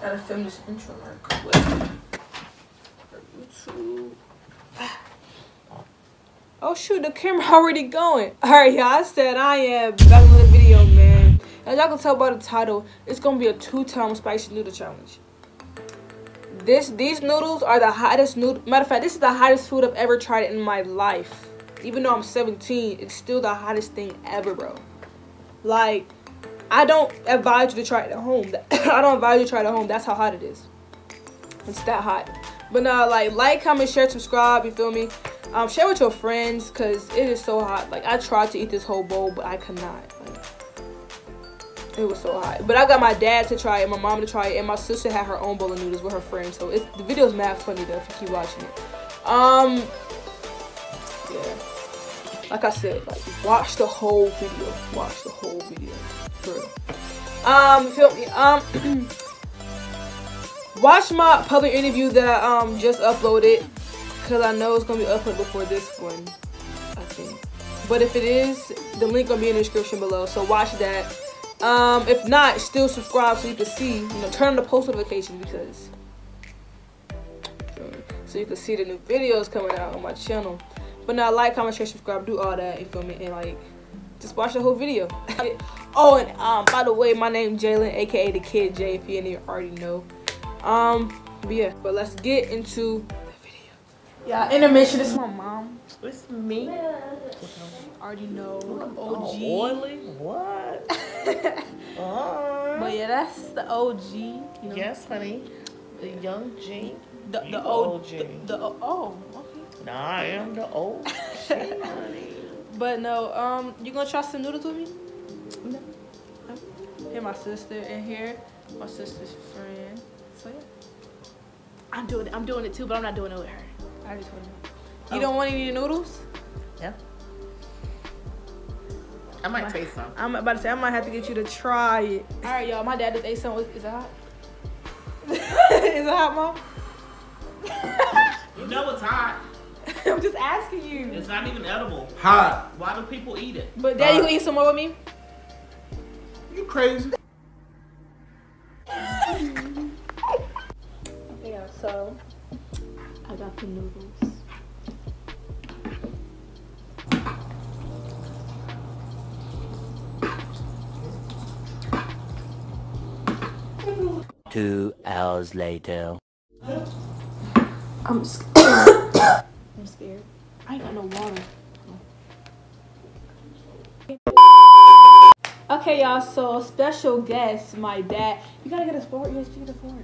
Gotta film this intro right quick. for YouTube. Oh shoot, the camera already going. Alright, y'all, I said I am back in the video, man. As y'all can tell by the title, it's gonna be a two-time spicy noodle challenge. This these noodles are the hottest noodle matter of fact, this is the hottest food I've ever tried in my life. Even though I'm 17, it's still the hottest thing ever, bro. Like I don't advise you to try it at home. I don't advise you to try it at home. That's how hot it is. It's that hot. But now, like, like, comment, share, subscribe. You feel me? Um, share with your friends, cause it is so hot. Like, I tried to eat this whole bowl, but I could not. It was so hot. But I got my dad to try it, my mom to try it, and my sister had her own bowl of noodles with her friends. So it's the video's mad funny though if you keep watching it. Um, yeah. Like I said, like watch the whole video. Watch the whole video. For real. Um, feel me? Um, watch my public interview that I um just uploaded, cause I know it's gonna be uploaded before this one. I think. But if it is, the link gonna be in the description below. So watch that. Um, if not, still subscribe so you can see. You know, turn on the post notifications because so you can see the new videos coming out on my channel. But now, like, comment, share, subscribe, do all that. You feel me? And like, just watch the whole video. oh, and um, by the way, my name Jaelyn, aka the Kid J. If you any already know. Um, but yeah. But let's get into the video. Yeah, intermission. This is my mom. It's me. Already know OG. Oh, oily? What? uh, But yeah, that's the OG. You know, yes, honey. The young G. the the old OG. the, the oh okay. Nah, I am the old G, honey. But no, um, you gonna try some noodles with me? No. Here, my sister, and here, my sister's friend. So yeah, I'm doing it. I'm doing it too, but I'm not doing it with her. I already told you. You Oh. don't want any noodles? I might taste some. I'm about to say I might have to get you to try it. All right, y'all. My dad just ate some. Is is it hot? is it hot, mom? You know it's hot. I'm just asking you. It's not even edible. Hot. Why do people eat it? But dad, you gonna eat some more with me? You crazy? Yeah. So I got the noodles. Two hours later. I'm scared. I'm scared. I ain't got no water. Okay, y'all. So special guest, my dad. You gotta get a fork. Yes, you get a fork.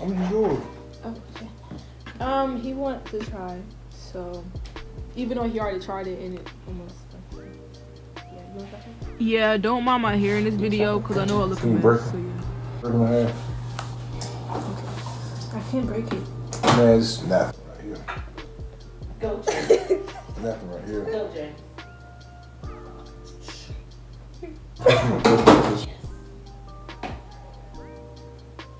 I'm yours. Oh, okay. Um, he wants to try. So, even though he already tried it and it almost. Yeah, you want to try? Yeah, don't mind my hair in this video because I know I look a you mess. break So yeah, Break my hand. I can't break it. Man, it's nothing right here. Go, James. Nothing right here. Go, James.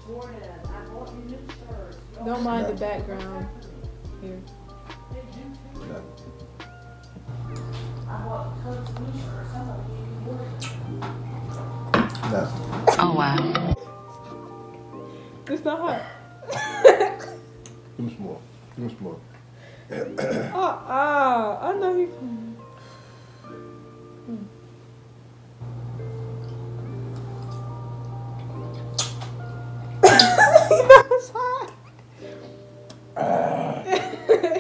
Jordan, I bought you new shirts. Don't mind the background. Here. Nothing. I bought Coach new shirts. I'm gonna give you Nothing. Oh wow. It's not hot. Give me some more. Give me some more. Ah, ah, I know he. you know it's hot.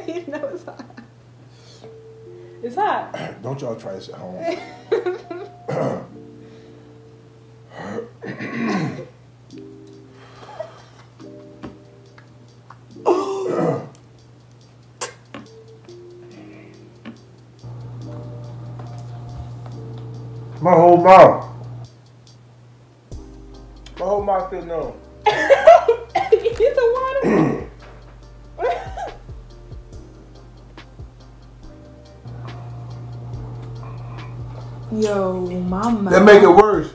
you know it's hot. It's hot. Don't y'all try this at home. My whole mouth. My whole mouth feels numb. it's need some water. Yo, my mouth. That make it worse.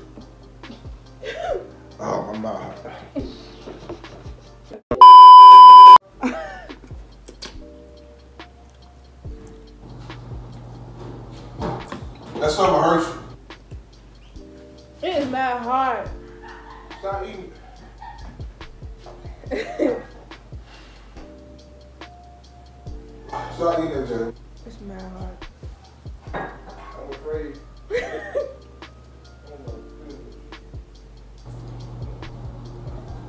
Stop eating it, Jay. It's mad hard. I'm afraid. oh.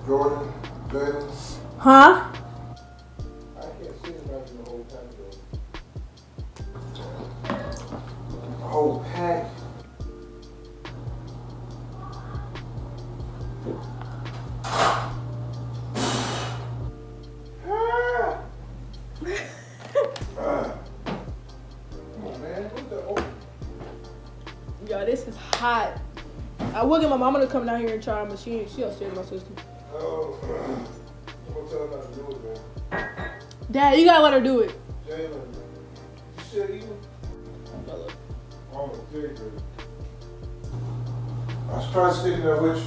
Jordan, Jaelyn, Huh? I can't sit imagine the whole pack though. The whole pack. Ah! Hot. I will get my mama to come down here and try, but she ain't. She upstairs with my sister. oh. I'm gonna tell her not to do it. Dad, you gotta let her do it. Jaelyn, you should even. Oh, I was trying to stick in there with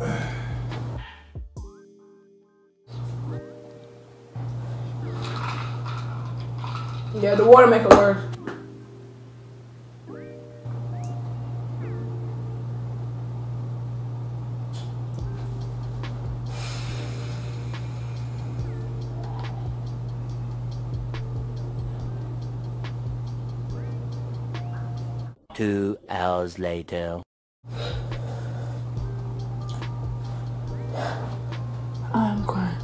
you. Yeah, the water make it worse. Two hours later. I'm crying.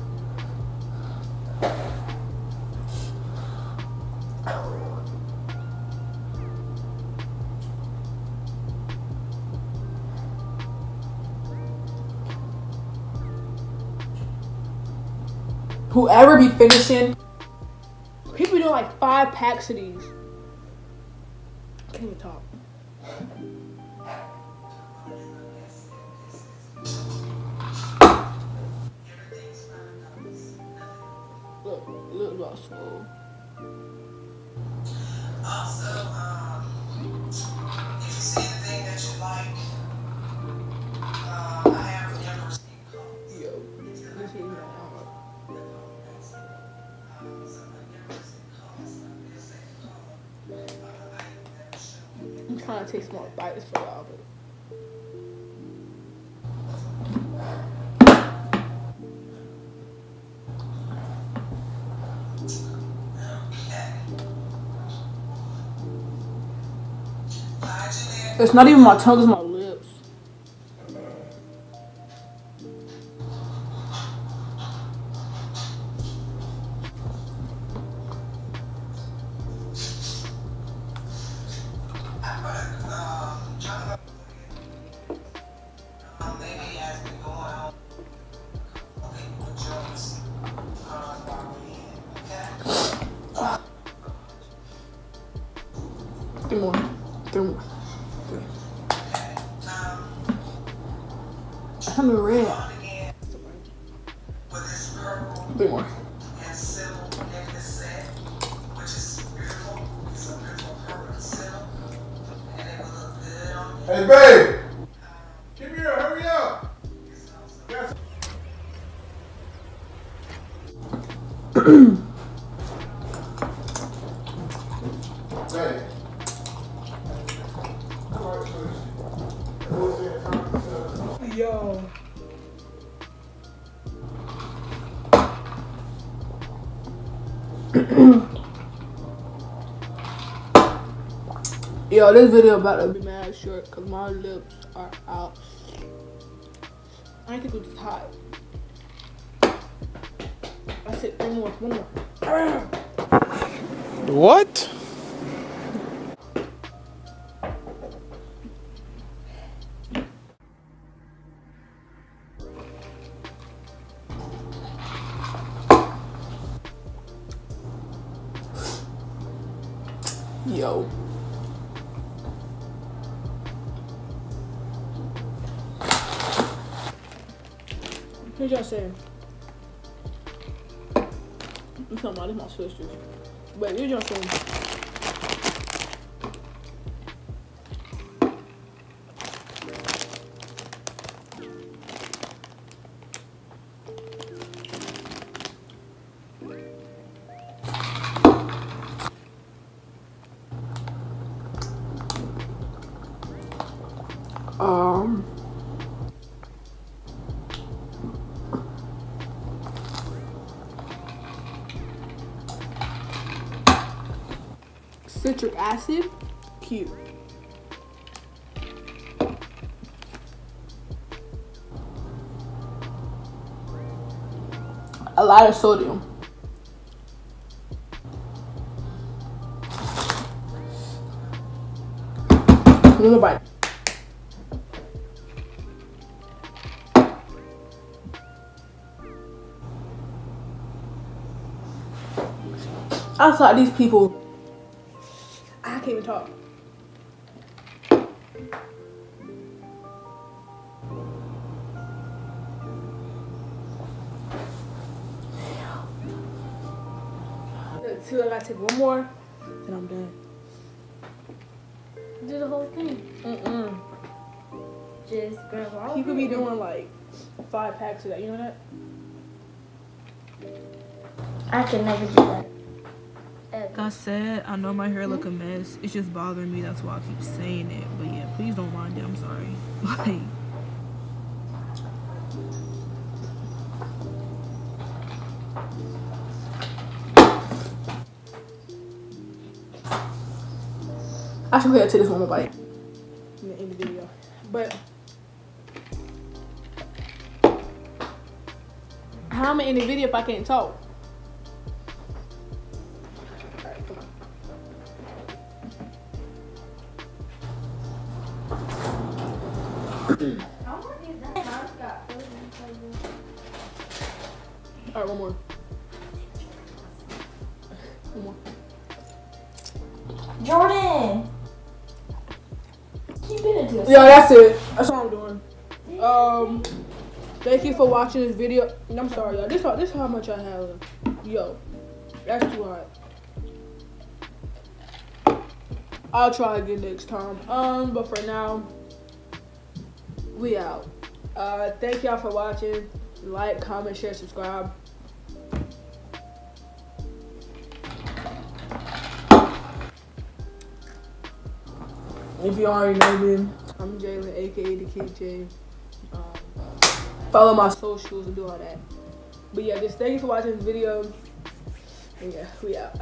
Whoever be finishing, people doing like five packs of these. Can't even talk. Also, um, if you see anything that you like, uh, I have the numbers. Yo, this is not hard. I'm trying to take some more bites for y'all, it's not even my tongue, it's my Hey, babe! Come here, hurry up! Yes. Yo. Yo, this video about to be mad short because my lips are out. I think it was hot. I said one more, one more. What? What y'all saying? I'm talking about this my sisters. Wait, what y'all saying? Um. Citric acid. Cute. A lot of sodium. Little bite. I thought these people. I can't even talk. Two, I gotta take one more, then I'm done. Do the whole thing. Mm-mm. Just grab all. People of be doing like five packs of that. You know that? I can never do that. Ever. Like I said, I know my hair look a mess. It's just bothering me. That's why I keep saying it. But yeah, please don't mind it. I'm sorry. Like, I should go get to this one more bite in the, in the video. But how am I in the video if I can't talk? Alright, one more. One more. Jordan. Keep it into Yeah, that's it. That's all I'm doing. Um, thank you for watching this video. I'm sorry, y'all. This this how much I have. Yo, that's too hot. I'll try again next time. Um, but for now, we out. Uh, thank y'all for watching. Like, comment, share, subscribe. If you already know me, I'm Jaelyn, aka the Kid J. Um, follow my socials and do all that. But yeah, just thank you for watching this video. And yeah, we out.